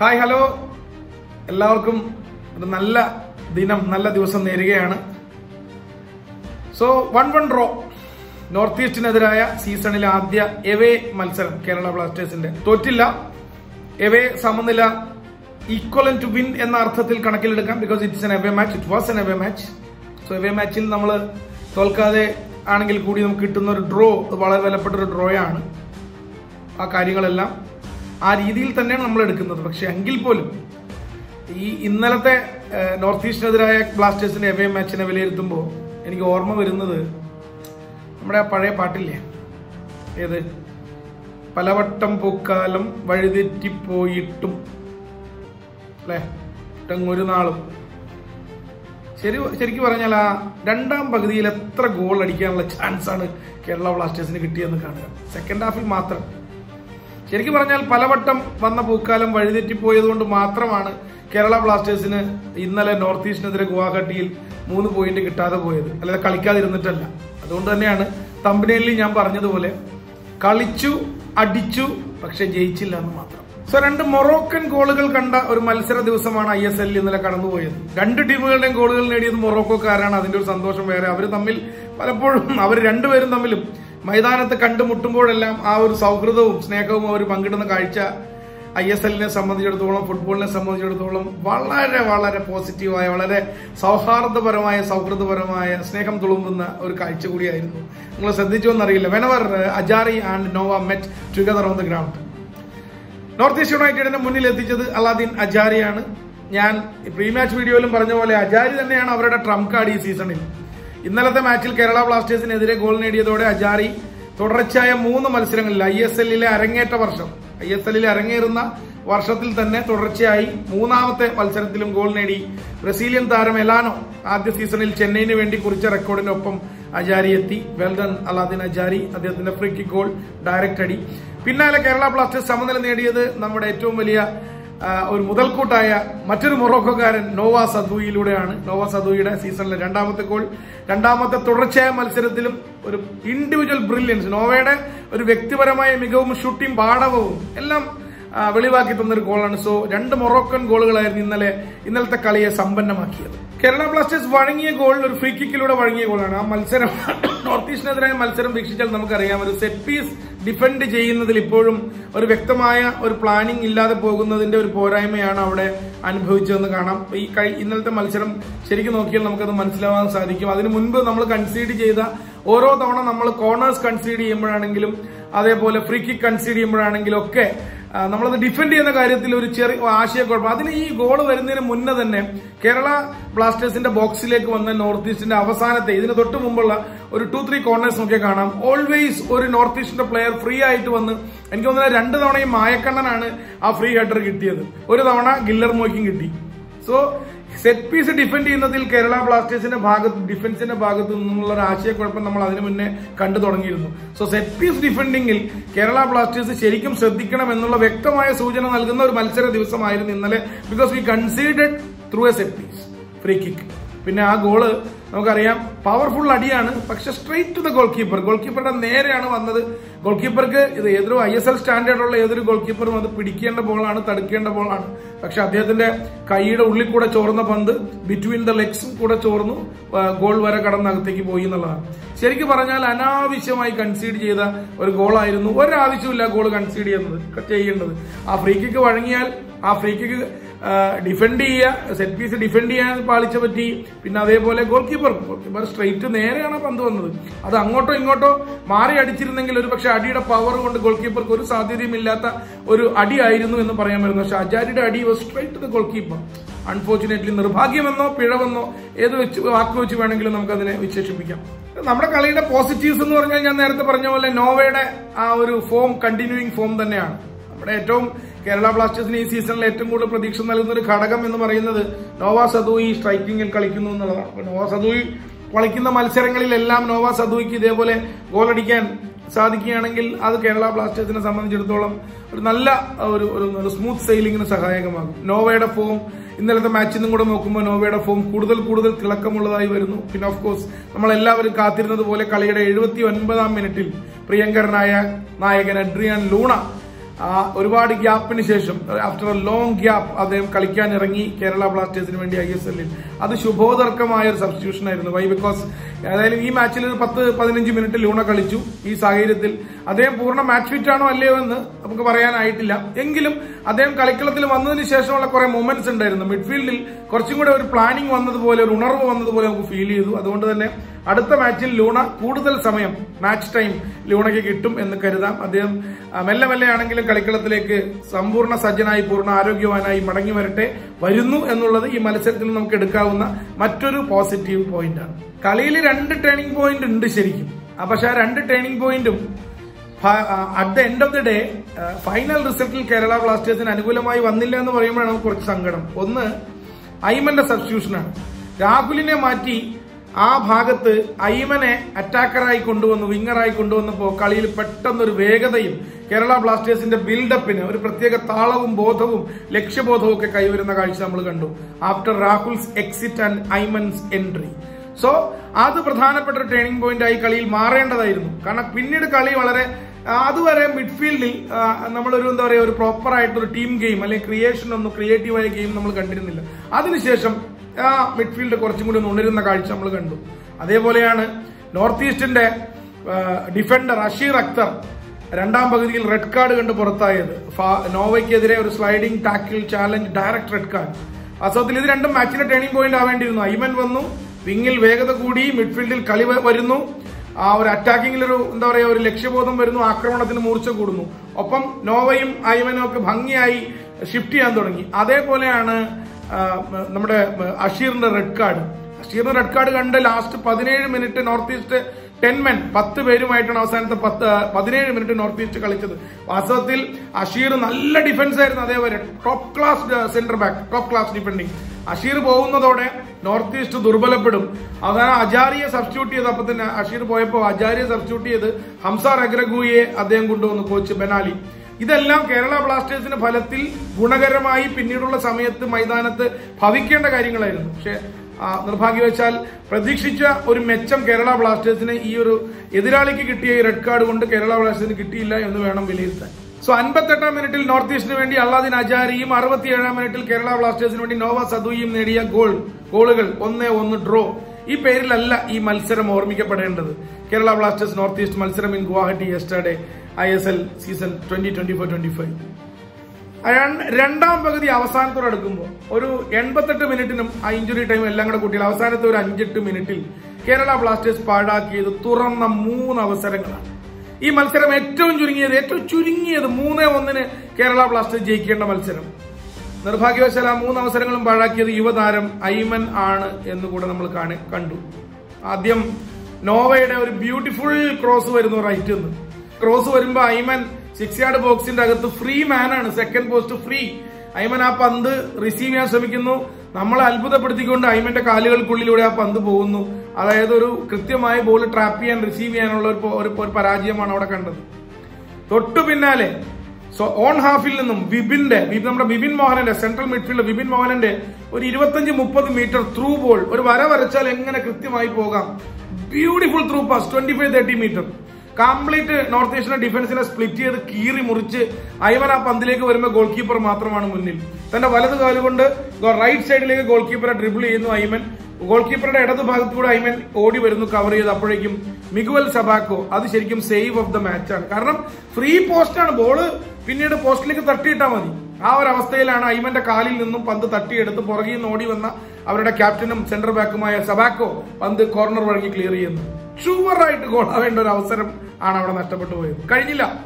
Hi hello. എല്ലാവർക്കും ഒരു നല്ല ദിനം നല്ല ദിവസം നേരുകയാണ്. So one one draw north ഈസ്റ്റിനെതിരായ സീസണിലെ ആദ്യ എവേ മത്സരം കേരള ബ്ലാസ്റ്റേഴ്സിന്റെ തോറ്റില്ല. എവേ സമനില ഈക്വലൻ ടു വിൻ എന്ന അർത്ഥത്തിൽ കണക്കിലെടുക്കാം because it's an away match it was an away match so away മാച്ചിൽ നമ്മൾ തോൽക്കാതെ ആണെങ്കിൽ കൂടി നമുക്ക് കിട്ടുന്ന ഒരു ഡ്രോ വളരെ വിലപ്പെട്ട ഒരു ഡ്രോയാണ് ആ കാര്യങ്ങളെല്ലാം ആ രീതിയിൽ തന്നെയാണ് നമ്മൾ എടുക്കുന്നത്. പക്ഷെ എങ്കിൽ പോലും ഈ ഇന്നലത്തെ നോർത്ത് ഈസ്റ്റിനെതിരായ ബ്ലാസ്റ്റേഴ്സിന്റെ എവേ മാച്ചിനെ വിലയിരുത്തുമ്പോൾ എനിക്ക് ഓർമ്മ വരുന്നത് നമ്മുടെ ആ പഴയ പാട്ടില്ലേ? ഏത്? പലവട്ടം പൂക്കാലം വഴിതെറ്റിപ്പോയിട്ടും അല്ലേ? ഒരു നാളും. ശരി ശരിക്കും പറഞ്ഞാൽ ആ രണ്ടാം പകുതിയിൽ എത്ര ഗോൾ അടിക്കാനുള്ള ചാൻസ് ആണ് കേരള ബ്ലാസ്റ്റേഴ്സിന് കിട്ടിയെന്ന് കാണുക. സെക്കൻഡ് ഹാഫിൽ മാത്രം. ശരിക്കും പറഞ്ഞാൽ പലവട്ടം വന്ന പൂക്കാലം വഴിതെറ്റിപ്പോയതുകൊണ്ട് മാത്രമാണ് കേരള ബ്ലാസ്റ്റേഴ്സിന് ഇന്നലെ നോർത്ത് ഈസ്റ്റിനെതിരെ ഗുവാഹട്ടിയിൽ മൂന്ന് പോയിന്റ് കിട്ടാതെ പോയത്. അല്ലാതെ കളിക്കാതിരുന്നിട്ടല്ല. അതുകൊണ്ട് തന്നെയാണ് തമ്പനയിൽ ഞാൻ പറഞ്ഞതുപോലെ കളിച്ചു അടിച്ചു പക്ഷെ ജയിച്ചില്ല എന്ന് മാത്രം. സോ രണ്ട് മൊറോക്കൻ ഗോളുകൾ കണ്ട ഒരു മത്സര ദിവസമാണ് ഐ എസ് എല്ലിൽ ഇന്നലെ കടന്നുപോയത്. രണ്ട് ടീമുകളുടെയും ഗോളുകൾ നേടിയത് മൊറോക്കോക്കാരാണ്. അതിന്റെ ഒരു സന്തോഷം വേറെ. അവർ തമ്മിൽ പലപ്പോഴും അവർ രണ്ടുപേരും തമ്മിലും മൈതാനത്ത് കണ്ടുമുട്ടുമ്പോഴെല്ലാം ആ ഒരു സൗഹൃദവും സ്നേഹവും അവർ പങ്കിടുന്ന കാഴ്ച ഐ എസ് എല്ലിനെ സംബന്ധിച്ചിടത്തോളം ഫുട്ബോളിനെ സംബന്ധിച്ചിടത്തോളം വളരെ വളരെ പോസിറ്റീവായ വളരെ സൗഹാർദ്ദപരമായ സൗഹൃദപരമായ സ്നേഹം തുളുമ്പുന്ന ഒരു കാഴ്ച കൂടിയായിരുന്നു. നിങ്ങൾ ശ്രദ്ധിച്ചോ എന്നറിയില്ല whenever Ajaraie and Noah met together on the ground north east യുണൈറ്റഡിന്റെ മുന്നിൽ എത്തിച്ചത് അലാദിൻ അജാരിയാണ്. ഞാൻ പ്രീ മാച്ച് വീഡിയോയിലും പറഞ്ഞ പോലെ അജാരി തന്നെയാണ് അവരുടെ ട്രംപ് കാർഡ് ഈ സീസണിൽ ഇന്നലത്തെ മാച്ചിൽ കേരള ബ്ലാസ്റ്റേഴ്സിനെതിരെ ഗോൾ നേടിയതോടെ അജാരി തുടർച്ചയായ മൂന്ന് മത്സരങ്ങളിൽ ഐ എസ് എല്ലിലെ അരങ്ങേറ്റ വർഷം. ഐ എസ് എല്ലിൽ അരങ്ങേറുന്ന വർഷത്തിൽ തന്നെ തുടർച്ചയായി മൂന്നാമത്തെ മത്സരത്തിലും ഗോൾ നേടി. ബ്രസീലിയൻ താരം എലാനോ ആദ്യ സീസണിൽ ചെന്നൈയിന് വേണ്ടി കുറിച്ച റെക്കോർഡിനൊപ്പം അജാരി എത്തി. വെൽഡൺ അലാദിൻ അജാരി അദ്ദേഹത്തിന്റെ ഫ്രീ കിക്ക് ഗോൾ ഡയറക്റ്റ് അടി. പിന്നാലെ കേരള ബ്ലാസ്റ്റേഴ്സ് സമനില നേടിയത് നമ്മുടെ ഏറ്റവും വലിയ ഒരു മുതൽക്കൂട്ടായ മറ്റൊരു മൊറോക്കോക്കാരൻ നോവ സദൂയിലൂടെയാണ്. നോവ സദൂയിയുടെ സീസണിലെ രണ്ടാമത്തെ ഗോൾ രണ്ടാമത്തെ തുടർച്ചയായ മത്സരത്തിലും ഒരു ഇൻഡിവിജ്വൽ ബ്രില്യൻസ് നോവയുടെ ഒരു വ്യക്തിപരമായ മികവും ഷൂട്ടിംഗ് പാടവവും എല്ലാം വെളിവാക്കി തന്നൊരു ഗോളാണ്. സോ രണ്ട് മൊറോക്കൻ ഗോളുകളായിരുന്നു ഇന്നലെ ഇന്നലത്തെ കളിയെ സമ്പന്നമാക്കിയത്. കേരള ബ്ലാസ്റ്റേഴ്സ് വഴങ്ങിയ ഗോൾ ഒരു ഫ്രീ കിക്കിലൂടെ വഴങ്ങിയ ഗോളാണ്. ആ മത്സരം നോർത്ത് ഈസ്റ്റിനെതിരായ മത്സരം വീക്ഷിച്ചാൽ നമുക്കറിയാം. ഒരു സെറ്റ് പീസ് ഡിഫെൻഡ് ചെയ്യുന്നതിൽ ഇപ്പോഴും ഒരു വ്യക്തമായ ഒരു പ്ലാനിംഗ് ഇല്ലാതെ പോകുന്നതിന്റെ ഒരു പോരായ്മയാണ് അവിടെ അനുഭവിച്ചതെന്ന് കാണാം. ഈ കഴി ഇന്നലത്തെ മത്സരം ശരിക്കും നോക്കിയാൽ നമുക്കത് മനസ്സിലാവാൻ സാധിക്കും. അതിനു മുൻപ് നമ്മൾ കൺസീഡ് ചെയ്ത ഓരോ തവണ നമ്മൾ കോർണേഴ്സ് കൺസീഡ് ചെയ്യുമ്പോഴാണെങ്കിലും അതേപോലെ ഫ്രീ കിക്ക് കൺസീഡ് ചെയ്യുമ്പോഴാണെങ്കിലും ഒക്കെ നമ്മളത് ഡിഫെൻഡ് ചെയ്യുന്ന കാര്യത്തിൽ ഒരു ചെറിയ ആശയക്കുഴപ്പം. അതിന് ഈ ഗോൾ വരുന്നതിന് മുന്നേ തന്നെ കേരള ബ്ലാസ്റ്റേഴ്സിന്റെ ബോക്സിലേക്ക് വന്ന നോർത്ത് ഈസ്റ്റിന്റെ അവസാനത്തെ ഇതിന് തൊട്ട് മുമ്പുള്ള ഒരു ടു ത്രീ കോർണേഴ്സ് നോക്കിയാൽ കാണാം. ഓൾവേസ് ഒരു നോർത്ത് ഈസ്റ്റിന്റെ പ്ലെയർ ഫ്രീ ആയിട്ട് വന്ന് എനിക്ക് തോന്നുന്നത് രണ്ട് തവണയും മായക്കണ്ണനാണ് ആ ഫ്രീ ഹെഡർ കിട്ടിയത്. ഒരു തവണ ഗില്ലർ മോയ്ക്കും കിട്ടി. സോ സെറ്റ് പീസ് ഡിഫെൻഡ് ചെയ്യുന്നതിൽ കേരള ബ്ലാസ്റ്റേഴ്സിന്റെ ഭാഗത്ത് ഡിഫൻസിന്റെ ഭാഗത്ത് നിന്നുള്ള ഒരു ആശയക്കുഴപ്പം നമ്മൾ അതിനു മുന്നേ കണ്ടു തുടങ്ങിയിരുന്നു. സോ സെറ്റ് പീസ് ഡിഫെൻഡിങ്ങിൽ കേരള ബ്ലാസ്റ്റേഴ്സ് ശരിക്കും ശ്രദ്ധിക്കണം എന്നുള്ള വ്യക്തമായ സൂചന നൽകുന്ന ഒരു മത്സര ദിവസമായിരുന്നു ഇന്നലെ because we conceded through a set piece free kick പിന്നെ ആ ഗോൾ നമുക്കറിയാം പവർഫുൾ അടിയാണ്. പക്ഷെ straight to the goal keeper goal കീപ്പറുടെ നേരെയാണ് വന്നത്. ഗോൾ കീപ്പർക്ക് ഇത് ഏതൊരു ഐ എസ് എൽ സ്റ്റാൻഡേർഡുള്ള ഏതൊരു ഗോൾ കീപ്പറും അത് പിടിക്കേണ്ട ബോളാണ് തടുക്കേണ്ട ബോളാണ് പക്ഷെ അദ്ദേഹത്തിന്റെ കൈയുടെ ഉള്ളിൽ കൂടെ ചോർന്ന പന്ത് ബിറ്റ്വീൻ ദ ലെഗ്സും കൂടെ ചോർന്നു ഗോൾ വരെ കടന്നകത്തേക്ക് പോയി എന്നുള്ളതാണ്. ശരിക്കും പറഞ്ഞാൽ അനാവശ്യമായി കൺസീഡ് ചെയ്ത ഒരു ഗോളായിരുന്നു ഒരാവശ്യമില്ല ഗോൾ കൺസീഡ് ചെയ്യുന്നത് ചെയ്യേണ്ടത്. ആ ഫ്രീ കിക്ക് വഴങ്ങിയാൽ ആ ഫ്രീ കിക്ക് ഡിഫെൻഡ് ചെയ്യുക സെറ്റ് പീസ് ഡിഫെൻഡ് ചെയ്യാൻ പാളിച്ച പറ്റി പിന്നെ അതേപോലെ goal keeper goal keeper straight നേരെയാണ് പന്ത് വന്നത്. അത് അങ്ങോട്ടോ ഇങ്ങോട്ടോ മാറി അടിച്ചിരുന്നെങ്കിൽ ഒരു പക്ഷെ അടിയുടെ പവർ കൊണ്ട് ഗോൾ കീപ്പർക്ക് ഒരു സാധ്യതയും ഇല്ലാത്ത ഒരു അടിയായിരുന്നു എന്ന് പറയാൻ വരുന്നു പക്ഷെ അജാരിയുടെ അടി was straight goal keeper unfortunately നിർഭാഗ്യമെന്നോ പിഴവെന്നോ ഏത് വെച്ച് വാക്ക് വെച്ച് വേണമെങ്കിലും നമുക്കതിനെ വിശേഷിപ്പിക്കാം. നമ്മുടെ കളിയുടെ പോസിറ്റീവ്സ് എന്ന് പറഞ്ഞാൽ ഞാൻ നേരത്തെ പറഞ്ഞ പോലെ നോവയുടെ ആ ഒരു ഫോം കണ്ടിന്യൂയിങ് ഫോം തന്നെയാണ്. നമ്മുടെ ഏറ്റവും കേരള ബ്ലാസ്റ്റേഴ്സിന് ഈ സീസണിൽ ഏറ്റവും കൂടുതൽ പ്രതീക്ഷ നൽകുന്ന ഒരു ഘടകം എന്ന് പറയുന്നത് നോവ സദൂയി സ്ട്രൈക്കിങ്ങിൽ കളിക്കുന്നു എന്നുള്ളതാണ്. നോവ സദൂയി കളിക്കുന്ന മത്സരങ്ങളിലെല്ലാം നോവ സദുവിക്ക് ഇതേപോലെ ഗോളടിക്കാൻ സാധിക്കുകയാണെങ്കിൽ അത് കേരള ബ്ലാസ്റ്റേഴ്സിനെ സംബന്ധിച്ചിടത്തോളം ഒരു നല്ല ഒരു ഒരു സ്മൂത്ത് സെയിലിംഗിന് സഹായകമാകും. നോവയുടെ ഫോം ഇന്നലത്തെ മാച്ചിൽ നിന്നും കൂടെ നോക്കുമ്പോൾ നോവയുടെ ഫോം കൂടുതൽ കൂടുതൽ തിളക്കമുള്ളതായി വരുന്നു. പിന്നെ ഓഫ് കോഴ്സ് നമ്മൾ എല്ലാവരും കാത്തിരുന്നത് പോലെ കളിയുടെ എഴുപത്തി ഒൻപതാം മിനിറ്റിൽ പ്രിയങ്കരനായ നായകൻ അഡ്രിയാൻ ലൂണ ഒരുപാട് ഗ്യാപ്പിന് ശേഷം ആഫ്റ്റർ എ ലോങ് ഗ്യാപ്പ് അദ്ദേഹം കളിക്കാൻ ഇറങ്ങി കേരള ബ്ലാസ്റ്റേഴ്സിന് വേണ്ടി ഐ എസ് എല്ലിൽ. അത് ശുഭോദർക്കമായ ഒരു സബ്സ്റ്റിറ്റ്യൂഷൻ ആയിരുന്നു. വൈ ബിക്കോസ് ഏതായാലും ഈ മാച്ചിൽ ഒരു പത്ത് പതിനഞ്ച് മിനിറ്റ് ലൂണ കളിച്ചു ഈ സാഹചര്യത്തിൽ. അദ്ദേഹം പൂർണ മാച്ച് ഫിറ്റ് ആണോ അല്ലയോ എന്ന് നമുക്ക് പറയാനായിട്ടില്ല. എങ്കിലും അദ്ദേഹം കളിക്കളത്തിൽ വന്നതിന് ശേഷമുള്ള കുറെ മൊമെന്റ്സ് ഉണ്ടായിരുന്നു. മിഡ്ഫീൽഡിൽ കുറച്ചും കൂടെ ഒരു പ്ലാനിംഗ് വന്നതുപോലെ ഒരു ഉണർവ് വന്നതുപോലെ നമുക്ക് ഫീൽ ചെയ്തു. അതുകൊണ്ട് തന്നെ അടുത്ത മാച്ചിൽ ലൂണ കൂടുതൽ സമയം മാച്ച് ടൈം ലൂണയ്ക്ക് കിട്ടും എന്ന് കരുതാം. അദ്ദേഹം മെല്ലെ മെല്ലെ ആണെങ്കിലും കളിക്കളത്തിലേക്ക് സമ്പൂർണ സജ്ജനായി പൂർണ ആരോഗ്യവാനായി മടങ്ങി വരട്ടെ വരുന്നു എന്നുള്ളത് ഈ മത്സരത്തിൽ നമുക്ക് എടുക്കാവുന്ന മറ്റൊരു പോസിറ്റീവ് പോയിന്റാണ് കളിയിൽ രണ്ട് ടേണിംഗ് പോയിന്റ് ഉണ്ട് ശരിക്കും. പക്ഷെ ആ രണ്ട് ടേണിംഗ് പോയിന്റും at the end of the day final റിസൾട്ടിൽ Kerala ബ്ലാസ്റ്റേഴ്സിന് അനുകൂലമായി വന്നില്ല എന്ന് പറയുമ്പോഴാണ് നമുക്ക് കുറച്ച് സങ്കടം. ഒന്ന് ഐമന്റെ സബ്സ്റ്റിറ്റ്യൂഷനാണ് രാഹുലിനെ മാറ്റി ആ ഭാഗത്ത് ഐമനെ അറ്റാക്കറായി കൊണ്ടുവന്നു വിങ്ങറായി കൊണ്ടുവന്നപ്പോൾ കളിയിൽ പെട്ടെന്നൊരു വേഗതയും കേരള ബ്ലാസ്റ്റേഴ്സിന്റെ ബിൽഡപ്പിന് ഒരു പ്രത്യേക താളവും ബോധവും ലക്ഷ്യബോധവും ഒക്കെ കൈവരുന്ന കാഴ്ച നമ്മൾ കണ്ടു. After Rahul's exit and Aimen's entry so അത് പ്രധാനപ്പെട്ട ഒരു ടേണിംഗ് പോയിന്റ് ആയി കളിയിൽ മാറേണ്ടതായിരുന്നു. കാരണം പിന്നീട് കളി വളരെ അതുവരെ മിഡ്ഫീൽഡിൽ നമ്മളൊരു എന്താ പറയുക ഒരു പ്രോപ്പർ ആയിട്ടൊരു ടീം ഗെയിം അല്ലെങ്കിൽ ക്രിയേഷൻ ഒന്നും ക്രിയേറ്റീവായ ഗെയിം നമ്മൾ കണ്ടിരുന്നില്ല. അതിനുശേഷം ആ മിഡ്ഫീൽഡ് കുറച്ചും കൂടി ഒന്ന് ഉണരുന്ന കാഴ്ച നമ്മൾ കണ്ടു. അതേപോലെയാണ് നോർത്ത് ഈസ്റ്റിന്റെ ഡിഫൻഡർ അഷീർ അക്തർ രണ്ടാം പകുതിയിൽ റെഡ് കാർഡ് കണ്ട് പുറത്തായത്. നോവയ്ക്കെതിരെ ഒരു sliding tackle challenge direct red card വാസ്തവത്തിൽ ഇത് രണ്ടും മാച്ചിന്റെ ടേണിംഗ് പോയിന്റ് ആവേണ്ടിയിരുന്നു. ഐമൻ വന്നു. വിങ്ങിൽ വേഗത കൂടി മിഡ്ഫീൽഡിൽ കളി വരുന്നു. ആ ഒരു അറ്റാക്കിംഗിൽ ഒരു എന്താ പറയുക ഒരു ലക്ഷ്യബോധം വരുന്നു. ആക്രമണത്തിന് മൂർച്ച കൂടുന്നു. ഒപ്പം നോവയും ഐമനും ഒക്കെ ഭംഗിയായി ഷിഫ്റ്റ് ചെയ്യാൻ തുടങ്ങി. അതേപോലെയാണ് നമ്മുടെ അഷീറിന്റെ റെഡ് കാർഡ് അഷീറിന്റെ റെഡ് കാർഡ് കണ്ട് ലാസ്റ്റ് പതിനേഴ് minute north east ten men പത്ത് പേരുമായിട്ടാണ് അവസാനത്തെ പത്ത് പതിനേഴ് മിനിറ്റ് നോർത്ത് ഈസ്റ്റ് കളിച്ചത്. വാസ്തവത്തിൽ അഷീർ നല്ല ഡിഫൻസ് ആയിരുന്നു. അതേപോലെ top class centre back top class defending Asheer പോകുന്നതോടെ north east ദുർബലപ്പെടും. അവസാനം അജാരിയെ സബ്സ്റ്റിറ്റ്യൂട്ട് ചെയ്ത് അപ്പൊ തന്നെ അഷീർ പോയപ്പോൾ അജാരിയെ സബ്സ്റ്റിറ്റ്യൂട്ട് ചെയ്ത് ഹംസാർ അഗ്രഗുയെ അദ്ദേഹം കൊണ്ടുവന്നു കോച്ച് ബെനാലി. ഇതെല്ലാം കേരള ബ്ലാസ്റ്റേഴ്സിന് ഫലത്തിൽ ഗുണകരമായി പിന്നീടുള്ള സമയത്ത് മൈതാനത്ത് ഭവിക്കേണ്ട കാര്യങ്ങളായിരുന്നു. പക്ഷെ നിർഭാഗ്യവശാൽ പ്രതീക്ഷിച്ച ഒരു മെച്ചം കേരള ബ്ലാസ്റ്റേഴ്സിന് ഈ ഒരു എതിരാളിക്ക് കിട്ടിയ ഈ റെഡ് കാർഡ് കൊണ്ട് കേരള ബ്ലാസ്റ്റേഴ്സിന് കിട്ടിയില്ല എന്ന് വേണം വിലയിരുത്താൻ. സോ അൻപത്തെട്ടാം മിനിറ്റിൽ നോർത്ത് ഈസ്റ്റിന് വേണ്ടി അള്ളാദിൻ അജാരിയും അറുപത്തിയേഴാം മിനിറ്റിൽ കേരള ബ്ലാസ്റ്റേഴ്സിന് വേണ്ടി നോവ സദുയും നേടിയ ഗോൾ ഗോളുകൾ ഒന്ന് ഒന്ന് ഡ്രോ. ഈ പേരിലല്ല ഈ മത്സരം ഓർമ്മിക്കപ്പെടേണ്ടത്. കേരള ബ്ലാസ്റ്റേഴ്സ് നോർത്ത് ഈസ്റ്റ് മത്സരം in Guwahati yesterday I S L season twenty twenty four twenty five രണ്ടാം പകുതി അവസാനത്തോടെ അടുക്കുമ്പോൾ ഒരു എൺപത്തെട്ട് മിനിറ്റിനും ആ ഇഞ്ചുറി ടൈം എല്ലാം കൂടെ കൂട്ടിയാൽ അവസാനത്തെ ഒരു അഞ്ചെട്ട് മിനിറ്റിൽ കേരള ബ്ലാസ്റ്റേഴ്സ് പാഴാക്കിയത് തുറന്ന മൂന്ന് അവസരങ്ങളാണ്. ഈ മത്സരം ഏറ്റവും ചുരുങ്ങിയത് ഏറ്റവും ചുരുങ്ങിയത് മൂന്നേ ഒന്നിന് കേരള ബ്ലാസ്റ്റേഴ്സ് ജയിക്കേണ്ട മത്സരം. നിർഭാഗ്യവശാൽ ആ മൂന്ന് അവസരങ്ങളും പാഴാക്കിയത് യുവതാരം ഐമൻ ആണ് എന്ന് കൂടെ നമ്മൾ കണ്ടു. ആദ്യം നോവയുടെ ഒരു ബ്യൂട്ടിഫുൾ ക്രോസ് വരുന്നു റൈറ്റ് നിന്ന് ക്രോസ് വരുമ്പോ ഐമൻ സിക്സ് യാർഡ് ബോക്സിന്റെ അകത്ത് ഫ്രീ മാൻ ആണ് സെക്കൻഡ് പോസ്റ്റ് ഫ്രീ. ഐമൻ ആ പന്ത് റിസീവ് ചെയ്യാൻ ശ്രമിക്കുന്നു. നമ്മളെ അത്ഭുതപ്പെടുത്തിക്കൊണ്ട് അയ്മന്റെ കാലുകൾക്കുള്ളിലൂടെ ആ പന്ത് പോകുന്നു. അതായത് ഒരു കൃത്യമായ ബോൾ ട്രാപ്പ് ചെയ്യാൻ റിസീവ് ചെയ്യാനുള്ള ഒരു ഒരു പരാജയമാണ് അവിടെ കണ്ടത്. തൊട്ടു പിന്നാലെ ഓൺ ഹാഫിൽ നിന്നും വിപിന്റെ നമ്മുടെ വിപിൻ മോഹനന്റെ സെൻട്രൽ മിഡ്ഫീൽഡ് വിപിൻ മോഹനന്റെ ഒരു ഇരുപത്തഞ്ച് മുപ്പത് മീറ്റർ ത്രൂ ബോൾ ഒരു വര വരച്ചാൽ എങ്ങനെ കൃത്യമായി പോകാം? Beautiful through pass twenty five thirty metre complete north eastern ഡിഫൻസിനെ split ചെയ്ത് കീറി മുറിച്ച് ഐവൻ ആ പന്തിലേക്ക് വരുമ്പോൾ ഗോൾ കീപ്പർ മാത്രമാണ് മുന്നിൽ. തന്റെ വലത് കാലുകൊണ്ട് റൈറ്റ് സൈഡിലേക്ക് ഗോൾ കീപ്പറെ ഡ്രിബിൾ ചെയ്യുന്നു ഐമൻ. ഗോൾ കീപ്പറുടെ ഇടത് ഭാഗത്തൂടെ ഐമൻ ഓടി വരുന്നു കവർ ചെയ്ത് അപ്പോഴേക്കും മികുവൽ സബാക്കോ അത് ശരിക്കും സേവ് ഓഫ് ദ മാച്ചാണ് കാരണം ഫ്രീ പോസ്റ്റാണ് ബോൾ പിന്നീട് പോസ്റ്റിലേക്ക് തട്ടിയിട്ടാൽ മതി. ആ ഒരു അവസ്ഥയിലാണ് ഐമന്റെ കാലിൽ നിന്നും പന്ത് തട്ടിയെടുത്ത് പുറകിൽ നിന്ന് ഓടി വന്ന അവരുടെ ക്യാപ്റ്റനും സെന്റർ ബാക്കുമായ സബാക്കോ പന്ത് കോർണർ വഴങ്ങി ക്ലിയർ ചെയ്യുന്നു. ഷുവറായിട്ട് ഗോൾ ആവേണ്ട ഒരു അവസരം ആണ് അവിടെ നഷ്ടപ്പെട്ടു പോയത്. കഴിഞ്ഞില്ല.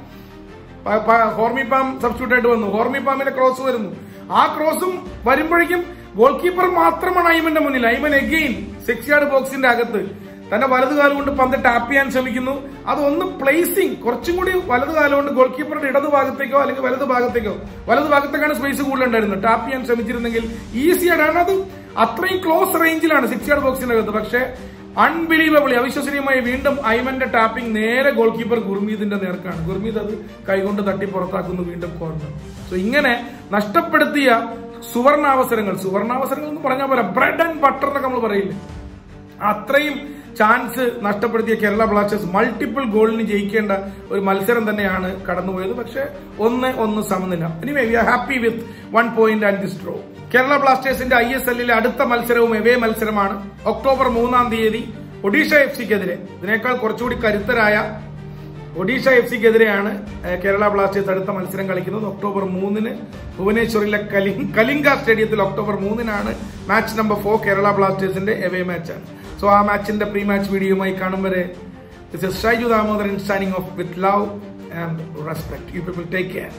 ഹോർമിപ്പാം ആയിട്ട് വന്നു. ഹോർമിപ്പാമിന്റെ ക്രോസ് വരുന്നു. ആ ക്രോസും വരുമ്പോഴേക്കും ഗോൾ കീപ്പർ മാത്രമാണ് ഐമന്റെ മുന്നിൽ. ഐമൻ എഗെയിൻ സിക്സ് യാർഡ് ബോക്സിന്റെ അകത്ത് തന്റെ വലതുകാലം കൊണ്ട് പന്ത് ടാപ്പ് ചെയ്യാൻ ശ്രമിക്കുന്നു. അതൊന്ന് പ്ലേസിംഗ് കുറച്ചും കൂടി വലത് കാലം കൊണ്ട് ഗോൾ കീപ്പറുടെ ഇടതു ഭാഗത്തേക്കോ അല്ലെങ്കിൽ വലതു ഭാഗത്തേക്കോ. വലതു ഭാഗത്തേക്കാണ് സ്പേസ് കൂടുതലുണ്ടായിരുന്നത്. ടാപ്പ് ചെയ്യാൻ ശ്രമിച്ചിരുന്നെങ്കിൽ ഈസിയാണ് അത് അത്രയും ക്ലോസ് റേഞ്ചിലാണ് സിക്സ് യാർഡ് ബോക്സിന്റെ അകത്ത്. പക്ഷേ അൺബിലീവബിളി അവിശ്വസനീയമായി വീണ്ടും ഐമന്റെ ടാപ്പിംഗ് നേരെ ഗോൾ കീപ്പർ ഗുർമീതിന്റെ നേർക്കാണ്. ഗുർമീത് അത് കൈകൊണ്ട് തട്ടി പുറത്താക്കുന്നു വീണ്ടും കോർണർ സോ ഇങ്ങനെ നഷ്ടപ്പെടുത്തിയ സുവർണാവസരങ്ങൾ സുവർണാവസരങ്ങൾ എന്ന് പറഞ്ഞാൽ പോലെ ബ്രെഡ് ആൻഡ് ബട്ടർ എന്നൊക്കെ നമ്മൾ പറയില്ലേ? അത്രയും ചാൻസ് നഷ്ടപ്പെടുത്തിയ കേരള ബ്ലാസ്റ്റേഴ്സ് മൾട്ടിപ്പിൾ ഗോളിന് ജയിക്കേണ്ട ഒരു മത്സരം തന്നെയാണ് കടന്നുപോയത്. പക്ഷേ ഒന്ന് ഒന്ന് സമനില. Anyway we are happy with one point and this draw Kerala ബ്ലാസ്റ്റേഴ്സിന്റെ ഐ എസ് എല്ലിലെ അടുത്ത മത്സരവും എവേ മത്സരമാണ്. ഒക്ടോബർ മൂന്നാം തീയതി ഒഡീഷ എഫ് സിക്കെതിരെ. ഇതിനേക്കാൾ കുറച്ചുകൂടി കരുത്തരായ ഒഡീഷ എഫ് സിക്കെതിരെയാണ് കേരള ബ്ലാസ്റ്റേഴ്സ് അടുത്ത മത്സരം കളിക്കുന്നത്. ഒക്ടോബർ മൂന്നിന് ഭുവനേശ്വറിലെ കലി- കലിംഗ സ്റ്റേഡിയത്തിൽ ഒക്ടോബർ മൂന്നിനാണ് മാച്ച് നമ്പർ ഫോർ കേരള ബ്ലാസ്റ്റേഴ്സിന്റെ എവേ മാച്ചാണ് സോ ആ മാച്ചിന്റെ പ്രീ മാച്ച് വീഡിയോയുമായി കാണും വരെ. This is Shaiju off with love and respect you people take care